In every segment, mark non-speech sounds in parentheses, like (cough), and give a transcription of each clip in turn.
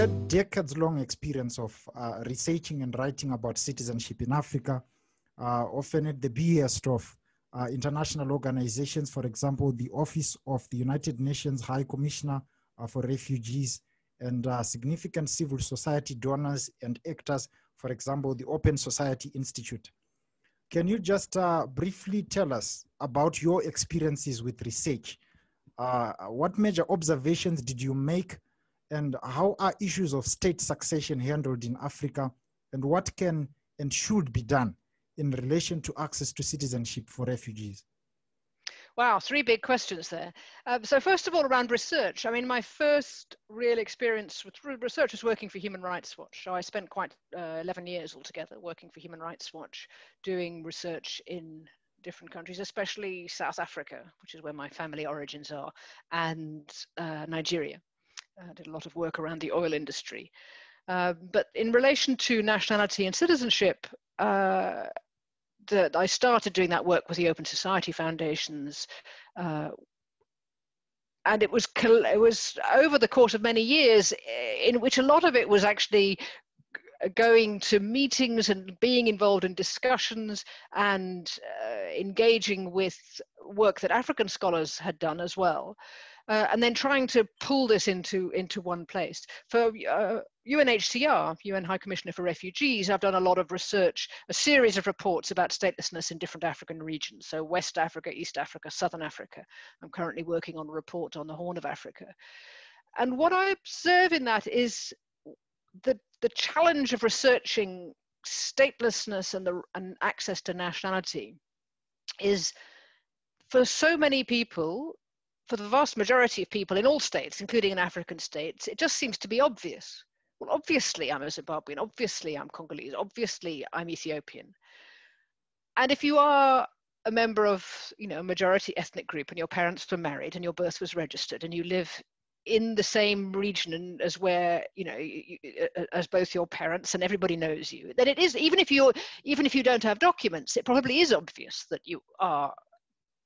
your decades long experience of uh, researching and writing about citizenship in Africa, uh, often at the behest of uh, international organizations, for example, the Office of the United Nations High Commissioner uh, for Refugees, and uh, significant civil society donors and actors, for example, the Open Society Institute. Can you just uh, briefly tell us about your experiences with research? what major observations did you make and how are issues of state succession handled in Africa and what can and should be done in relation to access to citizenship for refugees? Wow, three big questions there. Um, so first of all, around research. I mean, my first real experience with research was working for Human Rights Watch. So I spent quite uh, 11 years altogether working for Human Rights Watch, doing research in different countries, especially South Africa, which is where my family origins are, and uh, Nigeria. I did a lot of work around the oil industry. Uh, but in relation to nationality and citizenship, uh, that I started doing that work with the Open Society Foundations, uh, and it was it was over the course of many years, in which a lot of it was actually going to meetings and being involved in discussions and uh, engaging with work that African scholars had done as well uh, and then trying to pull this into into one place. For uh, UNHCR, UN High Commissioner for Refugees, I've done a lot of research, a series of reports about statelessness in different African regions. So West Africa, East Africa, Southern Africa. I'm currently working on a report on the Horn of Africa. And what I observe in that is the, the challenge of researching statelessness and, the, and access to nationality is for so many people for the vast majority of people in all states, including in African states, it just seems to be obvious. Well, obviously I'm a Zimbabwean, obviously I'm Congolese, obviously I'm Ethiopian. And if you are a member of, you know, a majority ethnic group and your parents were married and your birth was registered and you live in the same region as where you know you, as both your parents and everybody knows you then it is even if you're even if you don't have documents it probably is obvious that you are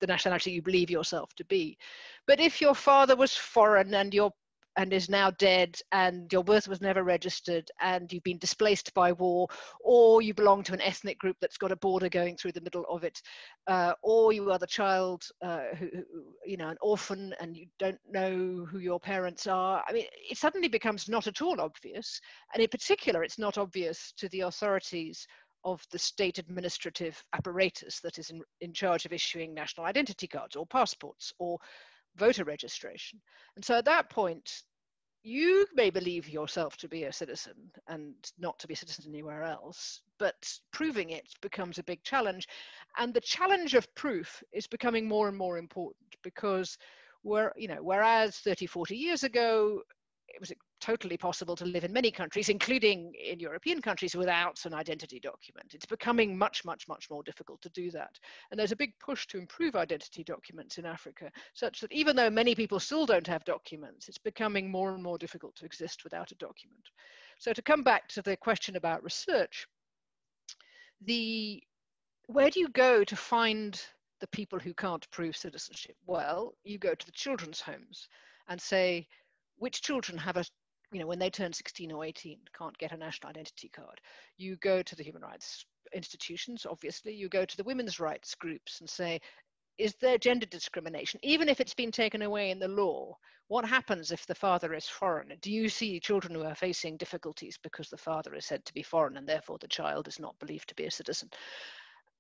the nationality you believe yourself to be. But if your father was foreign and your and is now dead and your birth was never registered and you've been displaced by war or you belong to an ethnic group that's got a border going through the middle of it uh, or you are the child uh, who, who, you know an orphan and you don't know who your parents are i mean it suddenly becomes not at all obvious and in particular it's not obvious to the authorities of the state administrative apparatus that is in, in charge of issuing national identity cards or passports or voter registration. And so at that point, you may believe yourself to be a citizen and not to be a citizen anywhere else, but proving it becomes a big challenge. And the challenge of proof is becoming more and more important because where, you know, whereas 30, 40 years ago, it was totally possible to live in many countries, including in European countries, without an identity document. It's becoming much, much, much more difficult to do that. And there's a big push to improve identity documents in Africa, such that even though many people still don't have documents, it's becoming more and more difficult to exist without a document. So to come back to the question about research, the where do you go to find the people who can't prove citizenship? Well, you go to the children's homes and say, which children have a you know when they turn 16 or 18 can't get a national identity card. You go to the human rights institutions obviously. You go to the women's rights groups and say is there gender discrimination? Even if it's been taken away in the law what happens if the father is foreign? Do you see children who are facing difficulties because the father is said to be foreign and therefore the child is not believed to be a citizen?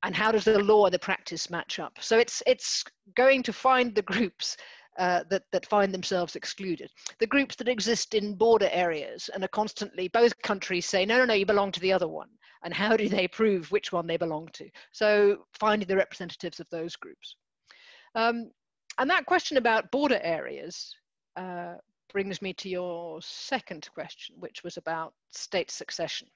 And how does the law and the practice match up? So it's it's going to find the groups uh, that, that find themselves excluded. The groups that exist in border areas and are constantly, both countries say, no, no, no, you belong to the other one. And how do they prove which one they belong to? So finding the representatives of those groups. Um, and that question about border areas uh, brings me to your second question, which was about state succession.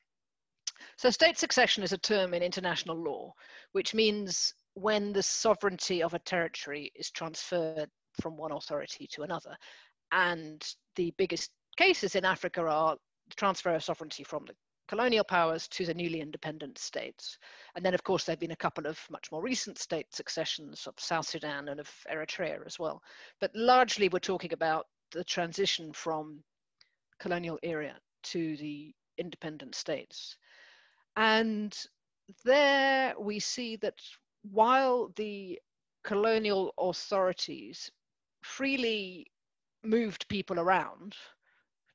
So state succession is a term in international law, which means when the sovereignty of a territory is transferred from one authority to another. And the biggest cases in Africa are the transfer of sovereignty from the colonial powers to the newly independent states. And then, of course, there have been a couple of much more recent state successions of South Sudan and of Eritrea as well. But largely, we're talking about the transition from colonial era to the independent states. And there we see that while the colonial authorities freely moved people around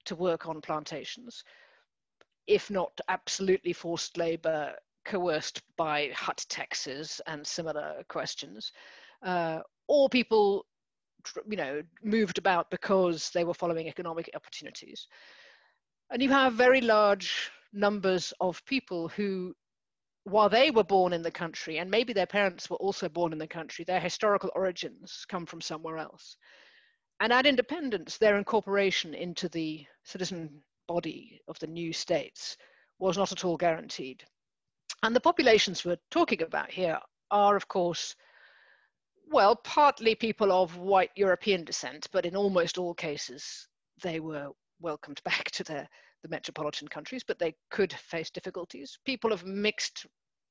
to work on plantations, if not absolutely forced labor coerced by hut taxes and similar questions, uh, or people, you know, moved about because they were following economic opportunities. And you have very large numbers of people who, while they were born in the country, and maybe their parents were also born in the country, their historical origins come from somewhere else. And at independence, their incorporation into the citizen body of the new states was not at all guaranteed. And the populations we're talking about here are, of course, well, partly people of white European descent, but in almost all cases, they were welcomed (laughs) back to their, the metropolitan countries, but they could face difficulties. People of mixed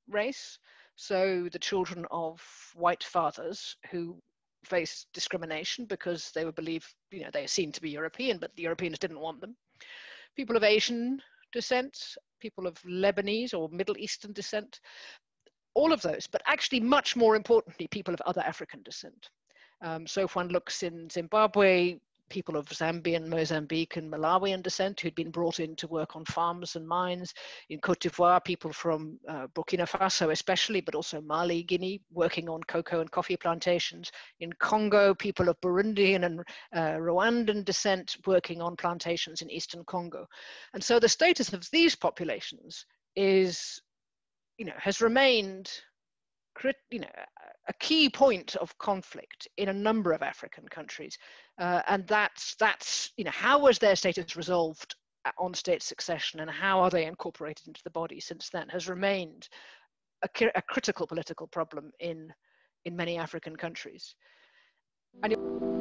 race, so the children of white fathers who face discrimination because they were believed, you know, they are seen to be European, but the Europeans didn't want them. People of Asian descent, people of Lebanese or Middle Eastern descent, all of those, but actually much more importantly, people of other African descent. Um, so if one looks in Zimbabwe, people of Zambian, Mozambique, and Malawian descent who'd been brought in to work on farms and mines. In Cote d'Ivoire, people from uh, Burkina Faso, especially, but also Mali, Guinea, working on cocoa and coffee plantations. In Congo, people of Burundian and uh, Rwandan descent working on plantations in eastern Congo. And so the status of these populations is, you know, has remained you know, a key point of conflict in a number of African countries. Uh, and that's, that's, you know, how was their status resolved on state succession and how are they incorporated into the body since then has remained a, a critical political problem in, in many African countries. And